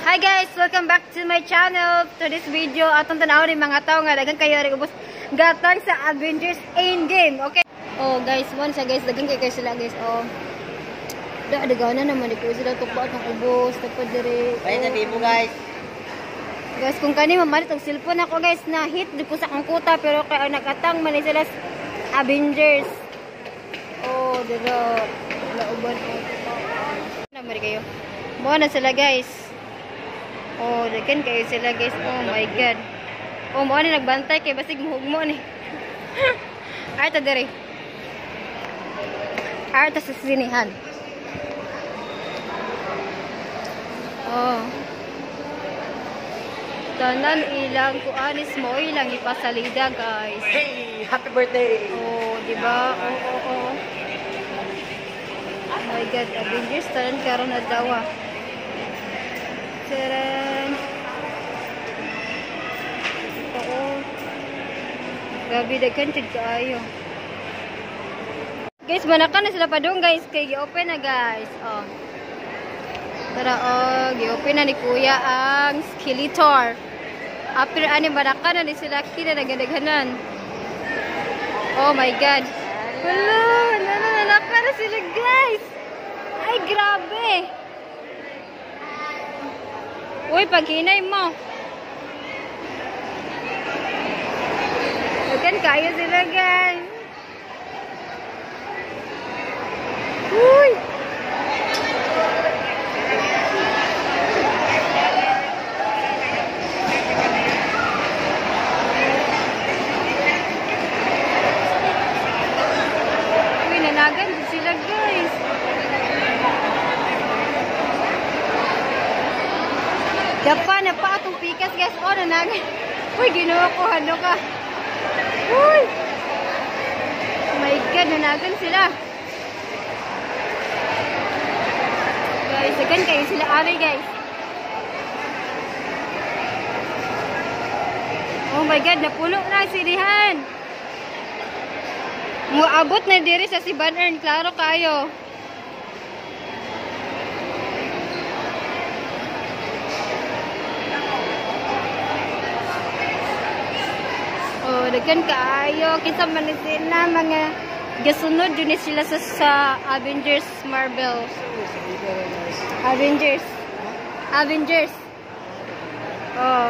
Hi guys, welcome back to my channel. To this video, atong tanaw ni mga tao nga dagang kayo rin ubos gatang sa Avengers Endgame. Okay. Oh guys, one sa guys, dagang kayo sila guys. Oh. Da dagana naman ko sila tukba atong ubos tapos dire. Ay, sabi mo guys. Guys, kung kani mamalit og cellphone ako guys na hit di ko sa kang kuta pero kay ang nakatang man sila Avengers. Oh, dilo. Lauban ko. Naman kayo. Mo na sila guys. Oh, dagan kayo sila guys. Oh my god. Oh, mo ni nagbantay kay basig muhugmo ni. Ay ta diri. Ay ta sa sinihan. Oh. Tanan ilang kuanis mo ilang ipasalida guys. Hey, happy birthday! Oh, di ba? Oo, oo, oo. Oh my God, Avengers tanan karon na dawa. Taran. Grabe daghan jud kaayo. Guys, manakan na sila pa doon guys. Kay gi-open na guys. Oh. Tara, oh, gi-open na ni Kuya ang Skeletor. After ani manakan na ni sila kina nagadaghanan. Oh my God. Hello! Nananalaka na sila, guys! Ay, grabe! Uy, paghinay mo. Huwag kayo sila, guys. Uy! Uy, nanagan sila, guys. Dapa na pa atong pikas, guys. Oh, nanagan. Uy, ginawa ko. Ano ka? Uy! Oh my God, nanagan sila. Guys, again kayo sila ari, guys. Oh my God, napulo na silihan. Muabot na diri sa si Van Ern. Klaro kayo. Daghan kaayo. Kinsa man sila mga gasunod yun sila sa, sa Avengers Marvel. Avengers. Avengers. Oh.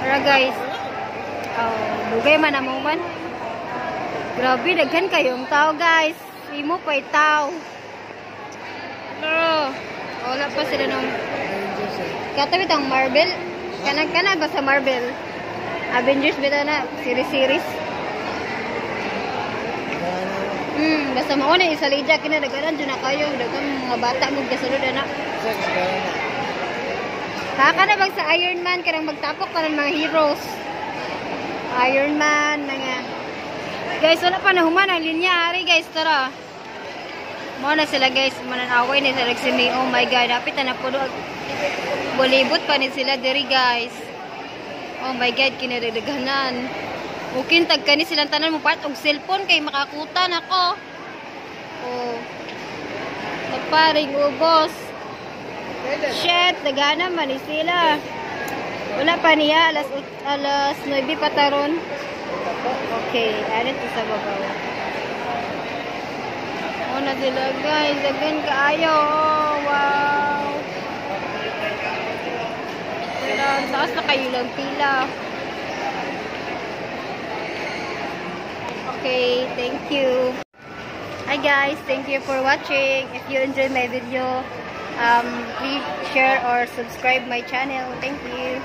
Tara guys. Oh, dugay man among man. Grabe, daghan kayong tao, guys. Imo pa'y tao. Pero, wala pa sila nung... Katawit ang Marvel. Kanag-kanag ba sa Marvel? Avengers bita na, series-series. Hmm, basta mo na isa lidya kinadagaran dyan na kayo. Dagang mga bata mo kasunod na. Kaka na bang sa Iron Man, kanang magtapok ka ng mga heroes. Iron Man, mga... Guys, wala pa na human ang linya. Ari guys, tara. Mo na sila guys, mananaway ni sila sini. Oh my god, hapit na napuno. Bolibot pa ni sila diri guys. Oh my god, kinadagdaganan. Ukin tag kani silang tanan mo pat og cellphone kay makakutan ako. Oh. Naparing ubos. Shit, dagana man ni sila. Wala pa niya alas alas 9 pa. Okay, add to sa babaw. Oh, na sila guys. Dagan kaayo. Oh, wow. Sila, taas na kayo lang pila. Okay, thank you. Hi guys, thank you for watching. If you enjoyed my video, um, please share or subscribe my channel. Thank you.